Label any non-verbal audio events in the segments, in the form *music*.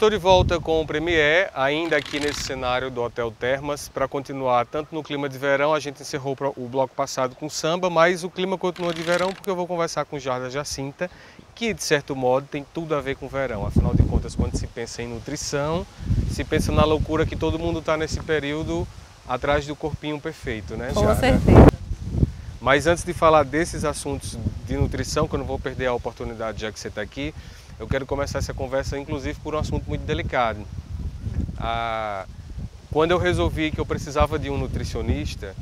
estou de volta com o Premier, ainda aqui nesse cenário do Hotel Termas, para continuar tanto no clima de verão, a gente encerrou o bloco passado com samba, mas o clima continua de verão porque eu vou conversar com Jarda Jacinta, que de certo modo tem tudo a ver com verão. Afinal de contas, quando se pensa em nutrição, se pensa na loucura que todo mundo está nesse período atrás do corpinho perfeito, né, Com certeza. Mas antes de falar desses assuntos de nutrição, que eu não vou perder a oportunidade já que você está aqui, eu quero começar essa conversa, inclusive, por um assunto muito delicado. Ah, quando eu resolvi que eu precisava de um nutricionista,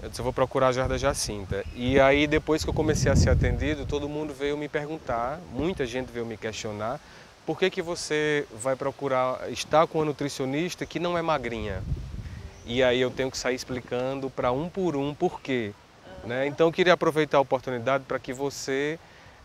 eu disse, eu vou procurar a Jarda Jacinta. E aí, depois que eu comecei a ser atendido, todo mundo veio me perguntar, muita gente veio me questionar, por que, que você vai procurar estar com uma nutricionista que não é magrinha? E aí eu tenho que sair explicando para um por um por quê. Né? Então, eu queria aproveitar a oportunidade para que você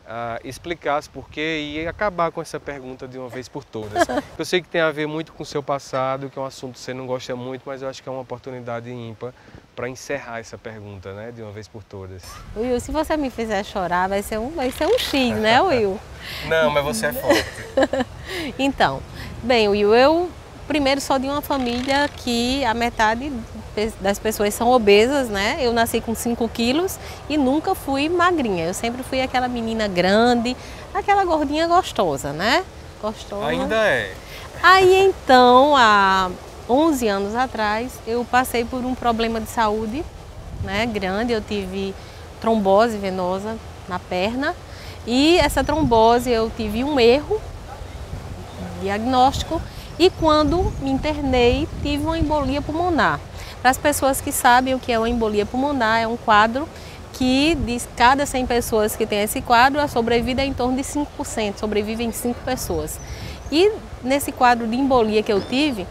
uh, explicasse por quê e acabar com essa pergunta de uma vez por todas. *laughs* Eu sei que tem a ver muito com o seu passado, que é um assunto que você não gosta muito, mas eu acho que é uma oportunidade ímpar para encerrar essa pergunta, né, de uma vez por todas. Will, se você me fizer chorar, vai ser um, vai ser um X, né, Will? *laughs* não, mas você é forte. *laughs* então, bem, Will, eu primeiro sou de uma família que a metade das pessoas são obesas, né? Eu nasci com 5 quilos e nunca fui magrinha. Eu sempre fui aquela menina grande, aquela gordinha gostosa, né? Gostosa. Ainda é. Aí então, há 11 anos atrás, eu passei por um problema de saúde, né? Grande. Eu tive trombose venosa na perna e essa trombose eu tive um erro diagnóstico e quando me internei tive uma embolia pulmonar. Para as pessoas que sabem o que é uma embolia pulmonar, é um quadro que de cada 100 pessoas que tem esse quadro, a sobrevida é em torno de 5%, sobrevivem 5 pessoas. E nesse quadro de embolia que eu tive,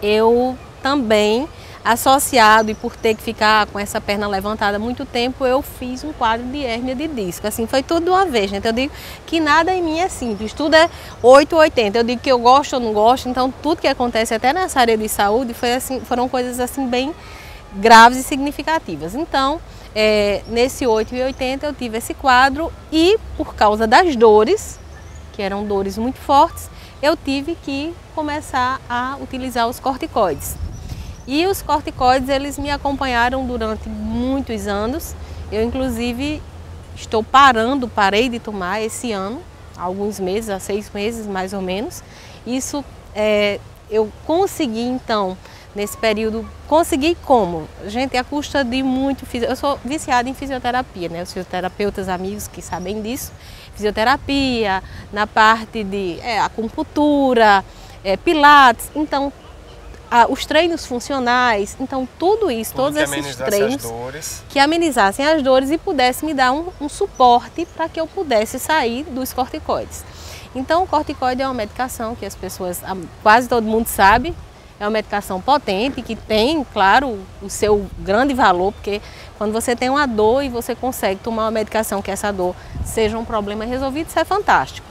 eu também associado e por ter que ficar com essa perna levantada muito tempo, eu fiz um quadro de hérnia de disco. Assim, foi tudo de uma vez, gente. Eu digo que nada em mim é simples, tudo é 8 ou 80. Eu digo que eu gosto ou não gosto, então tudo que acontece até nessa área de saúde foi assim, foram coisas assim bem graves e significativas. Então, é, nesse 8 e 80 eu tive esse quadro e por causa das dores, que eram dores muito fortes, eu tive que começar a utilizar os corticoides. E os corticoides, eles me acompanharam durante muitos anos. Eu, inclusive, estou parando, parei de tomar esse ano, alguns meses, há seis meses mais ou menos. Isso é, eu consegui, então, nesse período, consegui como? Gente, a custa de muito... Eu sou viciada em fisioterapia, né? Os fisioterapeutas amigos que sabem disso. Fisioterapia, na parte de é, acupuntura, é, pilates. Então, ah, os treinos funcionais, então tudo isso, tudo todos esses treinos que amenizassem as dores e pudesse me dar um, um suporte para que eu pudesse sair dos corticoides. Então o corticoide é uma medicação que as pessoas, quase todo mundo sabe, é uma medicação potente que tem, claro, o seu grande valor, porque quando você tem uma dor e você consegue tomar uma medicação que essa dor seja um problema resolvido, isso é fantástico.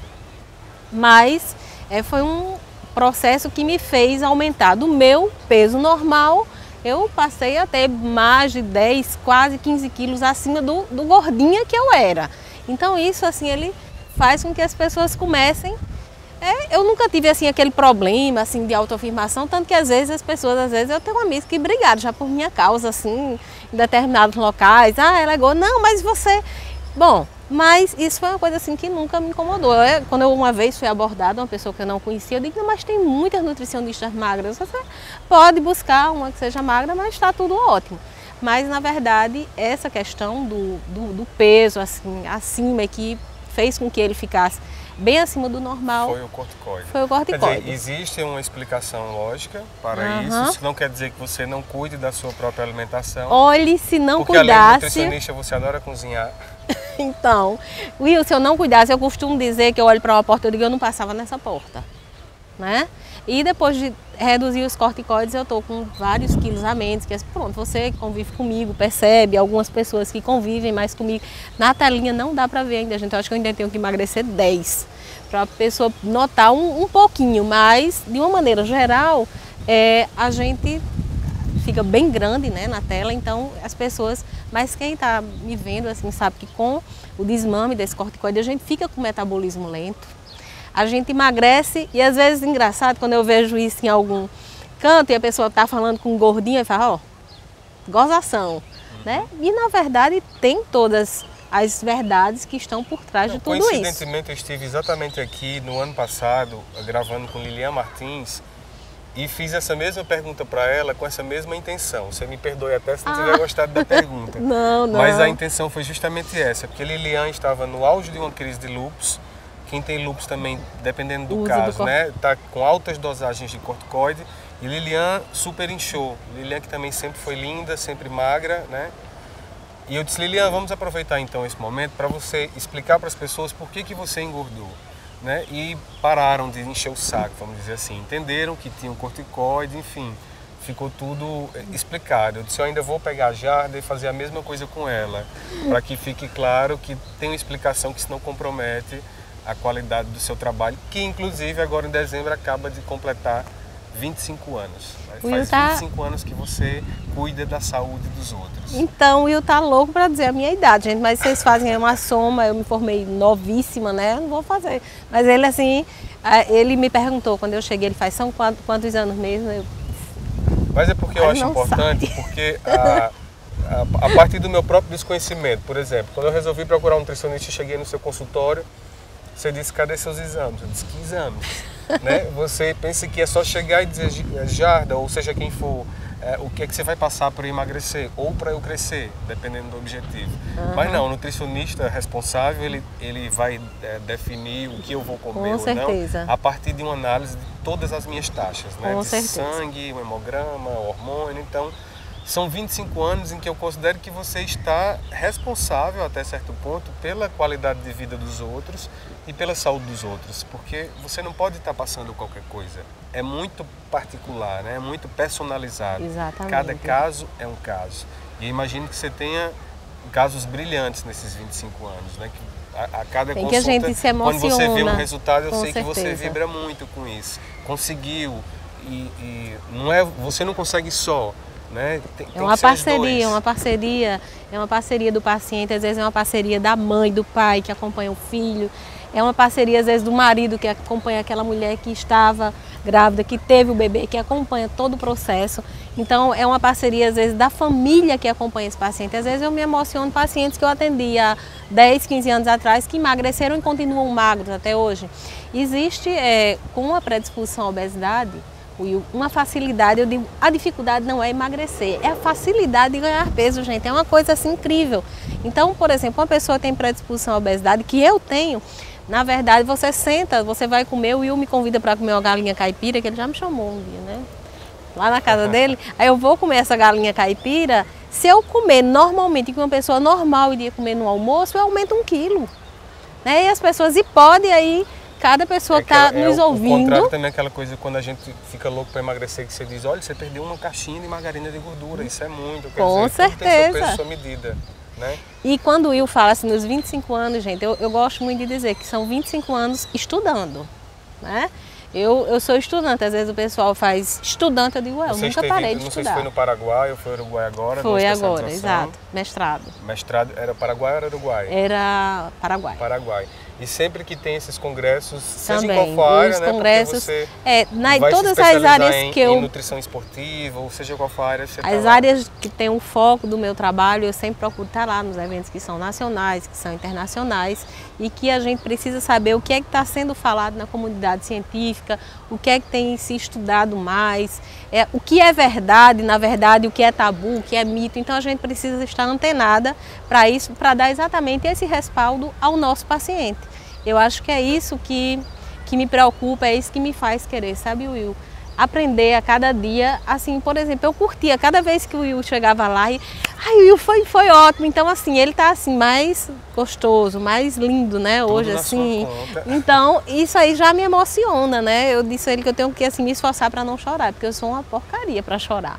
Mas é, foi um, processo que me fez aumentar do meu peso normal. Eu passei a ter mais de 10, quase 15 quilos acima do, do gordinha que eu era. Então isso assim ele faz com que as pessoas comecem é, eu nunca tive assim aquele problema assim de autoafirmação, tanto que às vezes as pessoas, às vezes eu tenho amigos que brigaram já por minha causa assim, em determinados locais. Ah, ela é gorda. Não, mas você, bom, mas isso foi uma coisa assim que nunca me incomodou. Eu, quando eu uma vez fui abordada, uma pessoa que eu não conhecia, eu digo, não, mas tem muitas nutricionistas magras. Você pode buscar uma que seja magra, mas está tudo ótimo. Mas na verdade, essa questão do, do, do peso assim, acima é que fez com que ele ficasse bem acima do normal. Foi o corticoide. Foi o corticoide. Dizer, existe uma explicação lógica para uhum. isso. Isso não quer dizer que você não cuide da sua própria alimentação. Olhe, se não porque cuidasse... Porque nutricionista, você adora cozinhar. *laughs* *laughs* então, Will, se eu não cuidasse, eu costumo dizer que eu olho para uma porta e digo, eu não passava nessa porta. Né? E depois de reduzir os corticoides, eu estou com vários quilos a menos, que é, pronto, você convive comigo, percebe, algumas pessoas que convivem mais comigo. Na telinha não dá para ver ainda, gente, eu acho que eu ainda tenho que emagrecer 10, para a pessoa notar um, um, pouquinho, mas de uma maneira geral, é, a gente fica bem grande né, na tela, então as pessoas, mas quem está me vendo assim sabe que com o desmame desse corticoide a gente fica com metabolismo lento, a gente emagrece e às vezes engraçado quando eu vejo isso em algum canto e a pessoa está falando com um gordinho e fala, ó, oh, gozação, né? E na verdade tem todas as verdades que estão por trás de tudo isso. Coincidentemente, eu estive exatamente aqui no ano passado, gravando com Lilian Martins, e fiz essa mesma pergunta para ela com essa mesma intenção. Você me perdoe até se não ah. tiver gostado da pergunta. *laughs* não, não. Mas a intenção foi justamente essa, porque Lilian estava no auge de uma crise de lúpus. Quem tem lúpus também, dependendo do Uso caso, do né, tá com altas dosagens de corticoide. E Lilian super inchou. Lilian que também sempre foi linda, sempre magra, né? E eu disse, Lilian, vamos aproveitar então esse momento para você explicar para as pessoas por que, que você engordou. Né? E pararam de encher o saco, vamos dizer assim. Entenderam que tinha um corticoide, enfim, ficou tudo eh, explicado. Eu disse, eu ainda vou pegar a jarda e fazer a mesma coisa com ela, para que fique claro que tem uma explicação que isso não compromete a qualidade do seu trabalho, que inclusive agora em dezembro acaba de completar 25 anos. O Faz tá... 25 anos que você cuida da saúde dos outros. Então, o Will tá louco para dizer a minha idade, gente. Mas vocês fazem uma soma, eu me formei novíssima, né? não vou fazer. Mas ele, assim, ele me perguntou quando eu cheguei, ele faz, são quantos, quantos anos mesmo? Eu... Mas é porque eu acho importante, sabe. porque a, a, a partir do meu próprio desconhecimento, por exemplo, quando eu resolvi procurar um nutricionista e cheguei no seu consultório, você disse, cadê seus exames? Eu disse, que exames? Né? Você pensa que é só chegar e dizer, Jarda, ou seja quem for, é, o que é que você vai passar para emagrecer ou para eu crescer, dependendo do objetivo. Uhum. Mas não, o nutricionista responsável, ele, ele vai é, definir o que eu vou comer Com ou certeza. não, a partir de uma análise de todas as minhas taxas, né? Com de certeza. sangue, o hemograma, o hormônio, então são 25 anos em que eu considero que você está responsável até certo ponto pela qualidade de vida dos outros e pela saúde dos outros, porque você não pode estar passando qualquer coisa. É muito particular, né? é muito personalizado. Exatamente. Cada caso é um caso. E imagino que você tenha casos brilhantes nesses 25 anos, né? Que a, a cada Tem consulta, que a gente se emociona, quando você vê um resultado, eu sei certeza. que você vibra muito com isso. Conseguiu e, e não é, você não consegue só né? Tem, é uma parceria, uma parceria, é uma parceria do paciente, às vezes é uma parceria da mãe, do pai que acompanha o filho, é uma parceria às vezes do marido que acompanha aquela mulher que estava grávida, que teve o bebê, que acompanha todo o processo. Então é uma parceria às vezes da família que acompanha esse paciente. Às vezes eu me emociono pacientes que eu atendi há 10, 15 anos atrás que emagreceram e continuam magros até hoje. Existe é, com a predisposição à obesidade, Will, uma facilidade, eu digo, a dificuldade não é emagrecer, é a facilidade de ganhar peso, gente, é uma coisa assim incrível. Então, por exemplo, uma pessoa tem predisposição à obesidade, que eu tenho, na verdade, você senta, você vai comer, o Will me convida para comer uma galinha caipira, que ele já me chamou um dia, né? Lá na casa *laughs* dele, aí eu vou comer essa galinha caipira, se eu comer normalmente, que uma pessoa normal iria comer no almoço, eu aumento um quilo. Né? E as pessoas, e pode aí cada pessoa está é, é nos ouvindo. O contrário também é aquela coisa quando a gente fica louco para emagrecer, que você diz, olha, você perdeu uma caixinha de margarina de gordura, isso é muito. Com dizer, certeza. Tem seu peso, sua medida. Né? E quando o Will fala assim, nos 25 anos, gente, eu, eu gosto muito de dizer que são 25 anos estudando. Né? Eu, eu sou estudante, às vezes o pessoal faz estudante, eu digo, eu nunca esteve, parei de não estudar. Não sei se foi no Paraguai ou foi no Uruguai agora? Foi agora, exato, mestrado. Mestrado, era Paraguai ou era Uruguai? Era Paraguai. Paraguai. E sempre que tem esses congressos, Também, seja em qual área, né? Congressos, você é, na, vai todas as áreas em, que eu. Em nutrição esportiva, ou seja qual área, você As tá áreas que tem o foco do meu trabalho, eu sempre procuro estar lá nos eventos que são nacionais, que são internacionais, e que a gente precisa saber o que é que está sendo falado na comunidade científica, o que é que tem se estudado mais, é, o que é verdade, na verdade, o que é tabu, o que é mito. Então a gente precisa estar antenada para isso, para dar exatamente esse respaldo ao nosso paciente. Eu acho que é isso que, que me preocupa, é isso que me faz querer, sabe, Will? Aprender a cada dia, assim, por exemplo, eu curtia cada vez que o Will chegava lá e, ai, o Will foi, foi ótimo. Então, assim, ele tá assim, mais gostoso, mais lindo, né, Tudo hoje, assim. *laughs* Então, isso aí já me emociona, né? Eu disse a ele que eu tenho que, assim, me esforçar para não chorar, porque eu sou uma porcaria para chorar.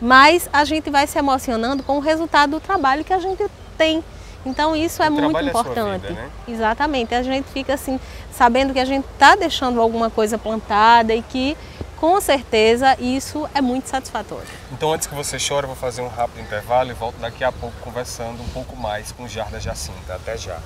Mas a gente vai se emocionando com o resultado do trabalho que a gente tem. Então isso é muito importante. Vida, né? Exatamente. A gente fica assim, sabendo que a gente está deixando alguma coisa plantada e que com certeza isso é muito satisfatório. Então antes que você chore, eu vou fazer um rápido intervalo e volto daqui a pouco conversando um pouco mais com Jarda Jacinta. Até já.